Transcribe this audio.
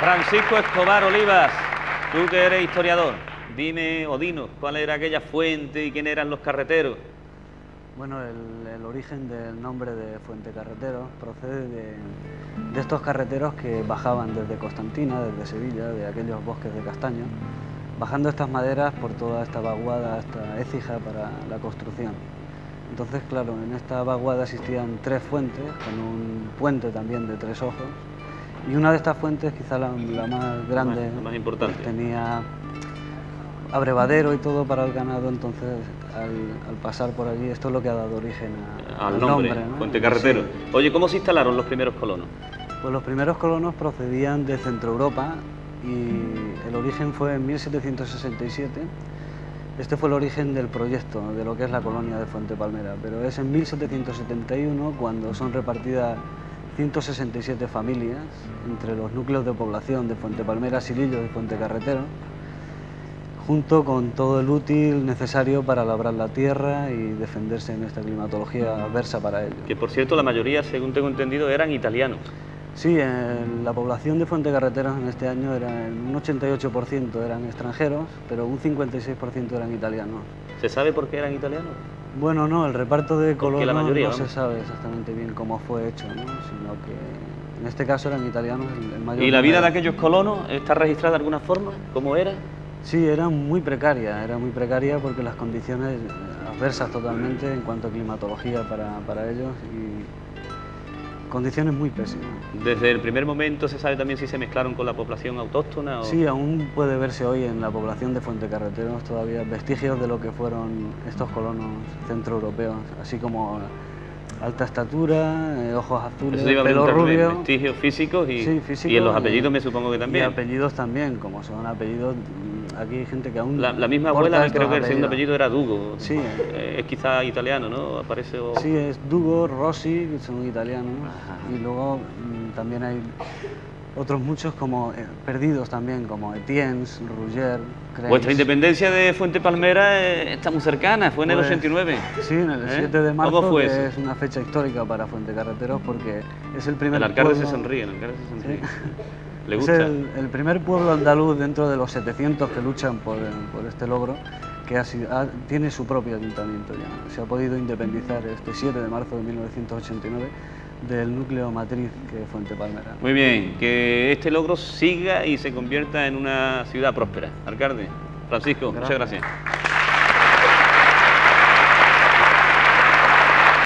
Francisco Escobar Olivas, tú que eres historiador, dime o dinos cuál era aquella fuente y quién eran los carreteros. Bueno, el, origen del nombre de Fuente Carretero procede de, estos carreteros que bajaban desde Constantina, desde Sevilla, de aquellos bosques de castaño, bajando estas maderas por toda esta vaguada, esta écija para la construcción. Entonces, claro, en esta vaguada existían tres fuentes, con un puente también de tres ojos, y una de estas fuentes, quizá la, más grande, más, importante. tenía abrevadero y todo para el ganado, entonces al, pasar por allí, esto es lo que ha dado origen al nombre, Fuente Carretero. Oye, ¿cómo se instalaron los primeros colonos? Pues los primeros colonos procedían de Centro Europa y el origen fue en 1767. Este fue el origen del proyecto, de lo que es la colonia de Fuente Palmera, pero es en 1771 cuando son repartidas 167 familias entre los núcleos de población de Fuente Palmera, Silillo y Fuente Carretero, junto con todo el útil necesario para labrar la tierra y defenderse en esta climatología adversa para ello. Que por cierto la mayoría, según tengo entendido, eran italianos. Sí, la población de Fuente Carreteros en este año era un 88% eran extranjeros, pero un 56% eran italianos. ¿Se sabe por qué eran italianos? Bueno, no, el reparto de colonos no se sabe exactamente bien cómo fue hecho, ¿no? sino que en este caso eran italianos. ¿Y la vida de aquellos colonos está registrada de alguna forma? ¿Cómo era? Sí, era muy precaria, era muy precaria porque las condiciones adversas totalmente en cuanto a climatología para, para ellos y condiciones muy pésimas. ¿Desde el primer momento se sabe también si se mezclaron con la población autóctona? Sí, aún puede verse hoy en la población de Fuente Carreteros todavía vestigios de lo que fueron estos colonos centroeuropeos, así como alta estatura, eh, ojos azules, pelo rubio. Vestigios físicos y, y en los apellidos me supongo que también. Y apellidos también, como son apellidos aquí hay gente que aún... La, misma abuela, creo que el segundo apellido era Dugo. Sí. Eh, es quizá italiano, ¿no? Aparece... Sí, es Dugo, Rossi, que son italianos. Y luego mm, también hay otros muchos como eh, perdidos también, como Etienne, Rugger, Vuestra independencia de Fuente Palmera eh, está muy cercana, fue en el 89. Pues, sí, en el 7 de marzo, fue que es una fecha histórica para Fuente Carreteros porque es el primer El alcalde se sonríe, el alcalde se sonríe. Es el, primer pueblo andaluz dentro de los 700 que luchan por, este logro que tiene su propio ayuntamiento ya. Se ha podido independizar este 7 de marzo de 1989 del núcleo matriz que es Fuente Palmera. Muy bien, que este logro siga y se convierta en una ciudad próspera. Alcalde, Francisco, muchas gracias.